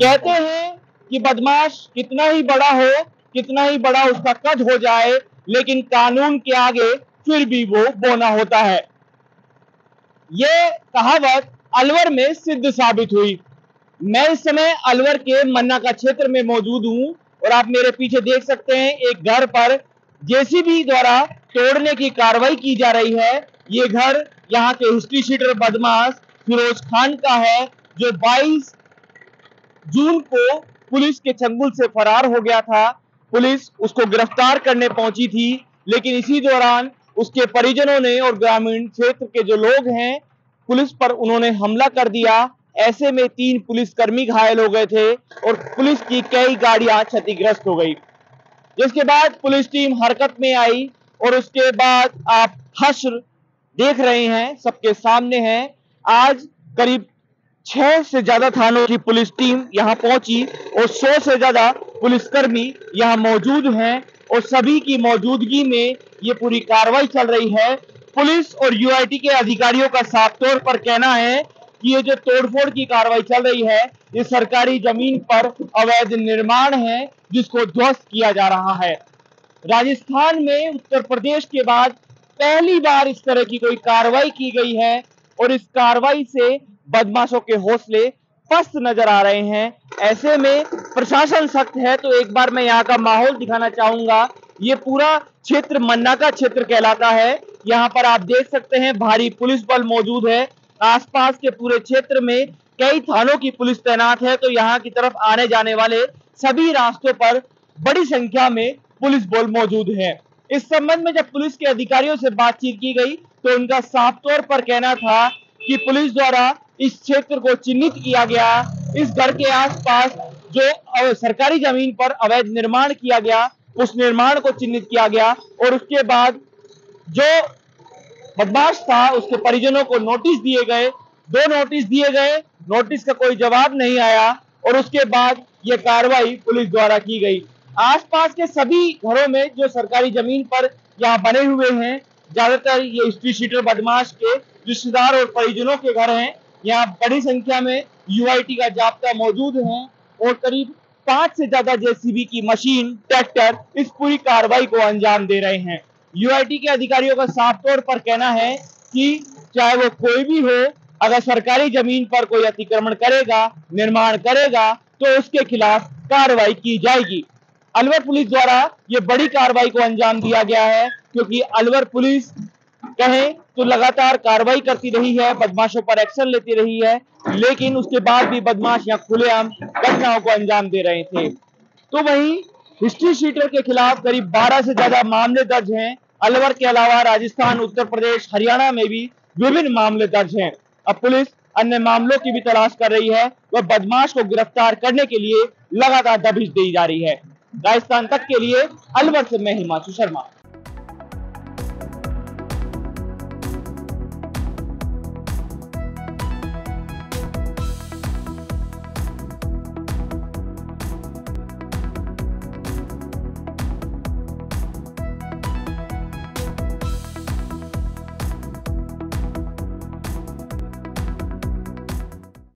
कि बदमाश कितना ही बड़ा हो, कितना ही बड़ा उसका कद हो जाए, लेकिन कानून के आगे फिर भी वो बोना होता है। ये कहावत अलवर में सिद्ध साबित हुई। मैं इस समय अलवर के मन्ना का क्षेत्र में मौजूद हूँ और आप मेरे पीछे देख सकते हैं एक घर पर जेसीबी द्वारा तोड़ने की कार्रवाई की जा रही है। ये घर यहाँ के हिस्ट्री शीटर बदमाश फिरोज खान का है, जो 22 जून को पुलिस के चंगुल से फरार हो गया था। पुलिस उसको गिरफ़्तार करने पहुँची थी, लेकिन इसी दौरान उसके परिजनों ने और ग्रामीण क्षेत्र के जो लोग हैं, पुलिस पर उन्होंने हमला कर दिया। ऐसे में तीन पुलिसकर्मी घायल हो गए थे और पुलिस की कई गाड़ियाँ क्षतिग्रस्त हो गई। जिसके बाद पुलिस टीम हरकत में आई और उसके बाद आप हश्र देख रहे हैं, सबके सामने हैं। आज करीब छह से ज़्यादा थानों की पुलिस टीम यहाँ पहुँची और सौ से ज़्यादा पुलिसकर्मी यहाँ मौजूद हैं और सभी की मौजूदगी में ये पूरी कार्रवाई चल रही है। पुलिस और यूआईटी के अधिकारियों का साफ़ तौर पर कहना है कि ये जो तोड़फोड़ की कार्रवाई चल रही है, ये सरकारी ज़मीन पर अवैध निर्माण है, जिसको ध्वस्त किया जा रहा है। राजस्थान में उत्तर प्रदेश के बाद पहली बार इस तरह की कोई कार्रवाई की गई है और इस कार्रवाई से बदमाशों के हौसले पस्त नज़र आ रहे हैं। ऐसे में प्रशासन सख्त है तो एक बार मैं यहाँ का माहौल दिखाना चाहूँगा। ये पूरा क्षेत्र मन्ना का क्षेत्र कहलाता है। यहाँ पर आप देख सकते हैं, भारी पुलिस बल मौजूद है। आसपास के पूरे क्षेत्र में कई थानों की पुलिस तैनात है तो यहाँ की तरफ़ आने जाने वाले सभी रास्तों पर बड़ी संख्या में पुलिस बल मौजूद है। इस संबंध में जब पुलिस के अधिकारियों से बातचीत की गई तो उनका साफ़ तौर पर कहना था कि पुलिस द्वारा इस क्षेत्र को चिन्हित किया गया। इस घर के आसपास जो सरकारी ज़मीन पर अवैध निर्माण किया गया, उस निर्माण को चिन्हित किया गया और उसके बाद जो बदमाश था, उसके परिजनों को नोटिस दिए गए। दो नोटिस दिए गए, नोटिस का कोई जवाब नहीं आया और उसके बाद यह कार्रवाई पुलिस द्वारा की गई। आसपास के सभी घरों में जो सरकारी ज़मीन पर यहाँ बने हुए हैं, ज़्यादातर ये हिस्ट्री शीटर बदमाश के रिश्तेदार और परिजनों के घर हैं। यहाँ बड़ी संख्या में यूआईटी का जाप्ता मौजूद है और करीब पाँच से ज़्यादा जेसीबी की मशीन, ट्रैक्टर इस पूरी कार्रवाई को अंजाम दे रहे हैं। यूआईटी के अधिकारियों का साफ़ तौर पर कहना है कि चाहे वो कोई भी हो, अगर सरकारी ज़मीन पर कोई अतिक्रमण करेगा, निर्माण करेगा तो उसके खिलाफ कार्रवाई की जाएगी। अलवर पुलिस द्वारा ये बड़ी कार्रवाई को अंजाम दिया गया है, क्योंकि अलवर पुलिस कहें तो लगातार कार्रवाई करती रही है, बदमाशों पर एक्शन लेती रही है, लेकिन उसके बाद भी बदमाश यहाँ खुलेआम घटनाओं को अंजाम दे रहे थे। तो वही हिस्ट्री शीटर के खिलाफ करीब 12 से ज़्यादा मामले दर्ज हैं। अलवर के अलावा राजस्थान, उत्तर प्रदेश, हरियाणा में भी विभिन्न मामले दर्ज हैं। अब पुलिस अन्य मामलों की भी तलाश कर रही है। वह बदमाश को गिरफ़्तार करने के लिए लगातार दबिश दी जा रही है। राजस्थान तक के लिए अलवर से मैं हिमांशु शर्मा।